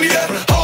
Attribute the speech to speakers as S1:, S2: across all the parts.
S1: India.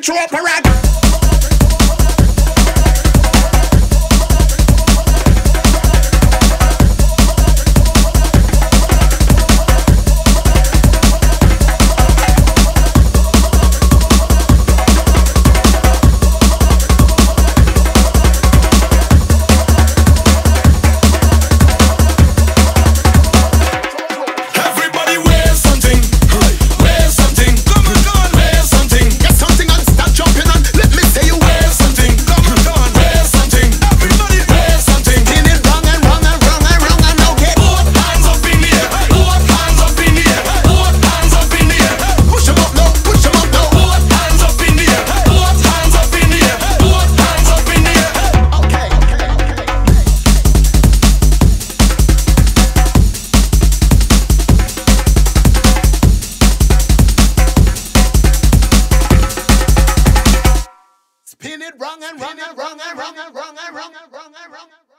S1: control apparatus. Pin it wrong and wrong and wrong and wrong and wrong and wrong and wrong and wrong.